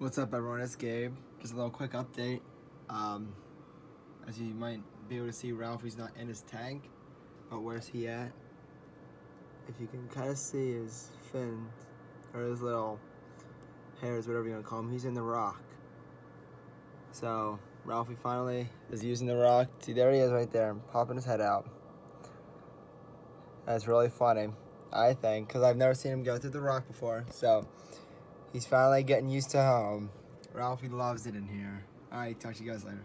What's up, everyone? It's Gabe. Just a little quick update. Um, as you might be able to see, Ralphie's not in his tank, but where's he at? If you can kind of see his fins or his little hairs, whatever you want to call him, he's in the rock. So Ralphie finally is using the rock. See, there he is right there, popping his head out. That's really funny, I think, because I've never seen him go through the rock before. So he's finally getting used to home. Ralphie loves it in here. All right, talk to you guys later.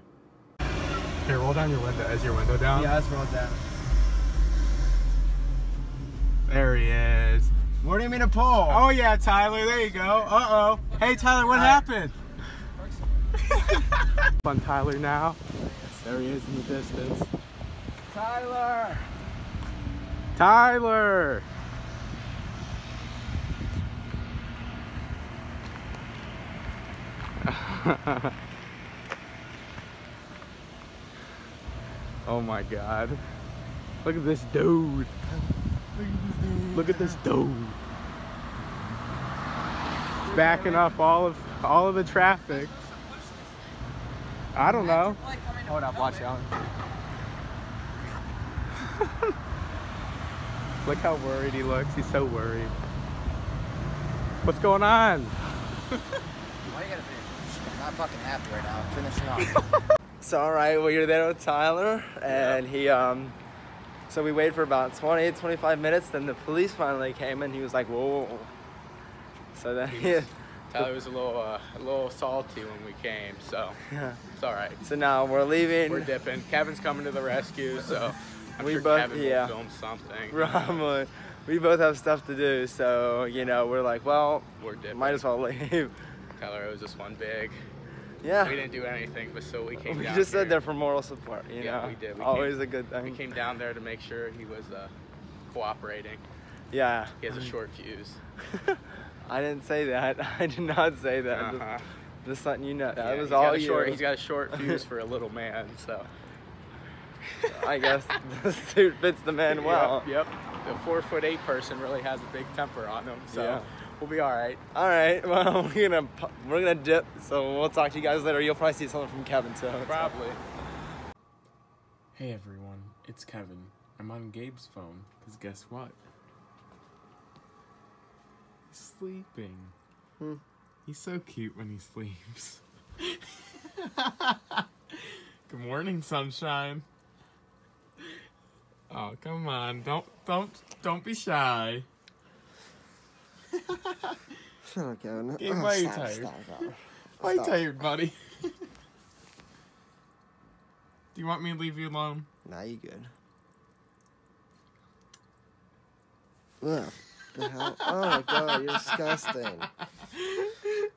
Here, roll down your window. Is your window down? Yeah, let's roll down. There he is. What do you mean to pull? Oh yeah, Tyler. There you go. Uh oh. Hey Tyler, what Hi. happened? On Tyler now. There he is in the distance. Tyler! Tyler. oh my god. Look at this dude. Look at this dude. Backing up all of all of the traffic. I don't know. Hold up, watch out. Look how worried he looks. He's so worried. What's going on? Why you gotta be? I'm fucking happy right now. I'm finishing off. So, all right, well, you're there with Tyler, and he, um, so we waited for about 20, 25 minutes, then the police finally came, and he was like, whoa, whoa, whoa. So then he, Tyler was a little uh, a little salty when we came, so yeah. it's all right. So now we're leaving. We're dipping. Kevin's coming to the rescue, so I'm We sure both- Kevin yeah. will film something. Probably. We both have stuff to do, so, you know, we're like, well, We're dipping. might as well leave. Tyler, it was just one big. Yeah. We didn't do anything, but so we came We just here. stood there for moral support, you Yeah, know? we did. We Always came- a good thing. We came down there to make sure he was uh, cooperating. yeah. He has a short fuse. I didn't say that. I did not say that. Uh-huh. Just, just letting you know. That Yeah, was all you. short. He's got a short fuse for a little man, so. I guess the suit fits the man well. Yep. yep. The four foot eight person really has a big temper on him, so Yeah. We'll be all right. All right. Well, we're gonna we're gonna dip. So we'll talk to you guys later. You'll probably see something from Kevin too. Probably. Hey everyone, it's Kevin. I'm on Gabe's phone, because guess what? He's sleeping. Hmm. He's so cute when he sleeps. Good morning, sunshine. Oh, come on. Don't don't don't be shy. Shut up, Kevin. Gabe, why are you tired? Stop, stop. Why you tired, buddy? Do you want me to leave you alone? Nah, you good. Ugh. The hell? Oh my god, you're disgusting.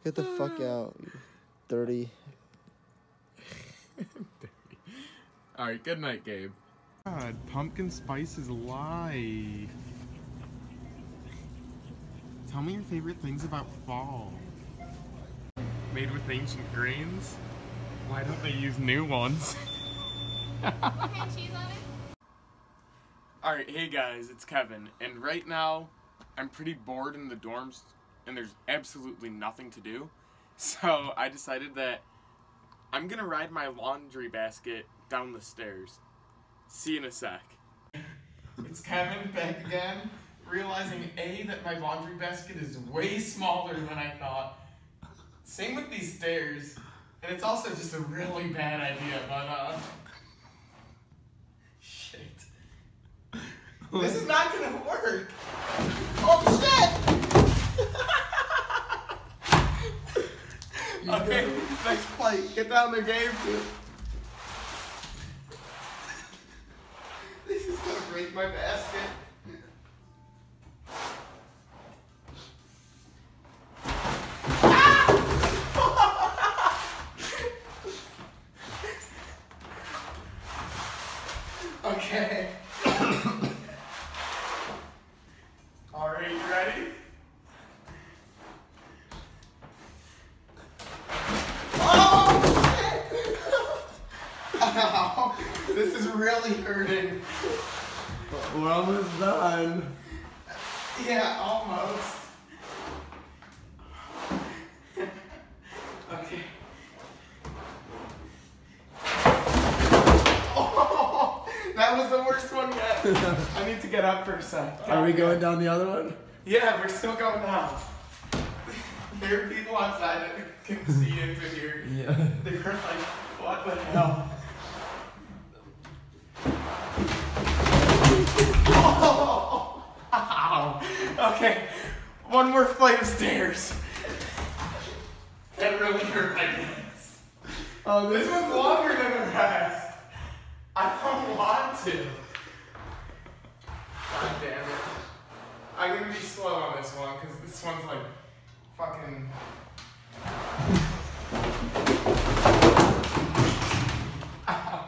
Get the fuck out, you dirty. Alright, good night, Gabe. God, pumpkin spice is life. Tell me your favorite things about fall. Made with ancient grains? Why don't they use new ones? Alright, hey guys, it's Kevin, and right now I'm pretty bored in the dorms and there's absolutely nothing to do. So I decided that I'm gonna ride my laundry basket down the stairs. See you in a sec. It's Kevin back again, realizing A, that my laundry basket is way smaller than I thought. Same with these stairs, and it's also just a really bad idea, but uh. Shit. This is not gonna work! Oh shit! okay, next play. Get down there, Gabe. This is gonna break my basket. Okay. All right, you ready? Oh! shit! Ow! This is really hurting. We're almost done. Yeah, almost. I need to get up for a sec. Are we going down the other one? Yeah, we're still going down. There are people outside that can see into here. Yeah. They were like, what the hell? Oh, ow. Okay, one more flight of stairs. That really hurt my hands. Oh, this one's longer than the rest. I don't want to. God damn it. I'm gonna be slow on this one because this one's like fucking.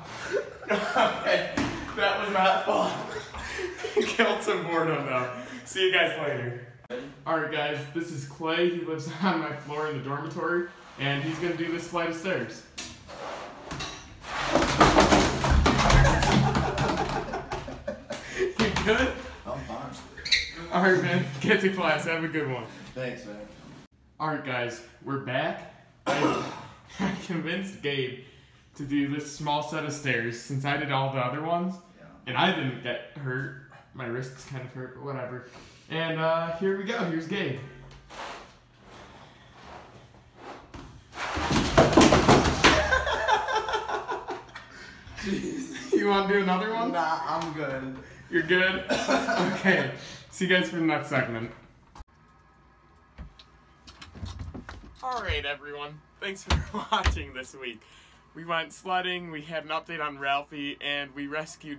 Okay, that was not fun. Killed some boredom though. See you guys later. Alright, guys, this is Clay. He lives on my floor in the dormitory, and he's gonna do this flight of stairs. Good? I'm fine. Alright, man. Get to class. Have a good one. Thanks, man. Alright, guys. We're back. I, I convinced Gabe to do this small set of stairs since I did all the other ones. Yeah. And I didn't get hurt. My wrist's kind of hurt, but whatever. And uh, here we go. Here's Gabe. Jeez. You want to do another one? Nah, I'm good. You're good? okay. See you guys for the next segment. Alright, everyone. Thanks for watching this week. We went sledding, we had an update on Ralphie, and we rescued,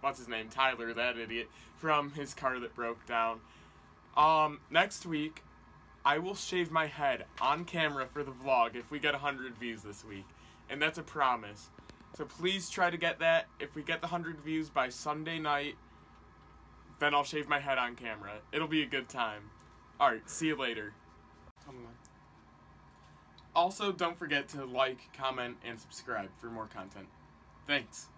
what's his name? Tyler, that idiot, from his car that broke down. Um, next week, I will shave my head on camera for the vlog if we get 100 views this week. And that's a promise. So please try to get that. If we get the 100 views by Sunday night, then I'll shave my head on camera. It'll be a good time. Alright, see you later. Also, don't forget to like, comment, and subscribe for more content. Thanks.